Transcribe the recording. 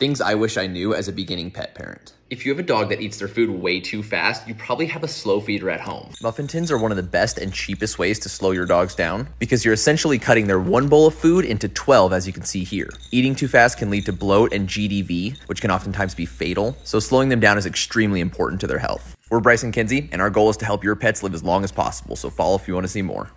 Things I wish I knew as a beginning pet parent. If you have a dog that eats their food way too fast, you probably have a slow feeder at home. Muffin tins are one of the best and cheapest ways to slow your dogs down because you're essentially cutting their one bowl of food into 12 as you can see here. Eating too fast can lead to bloat and GDV, which can oftentimes be fatal, so slowing them down is extremely important to their health. We're Bryce and Kinsey, and our goal is to help your pets live as long as possible, so follow if you want to see more.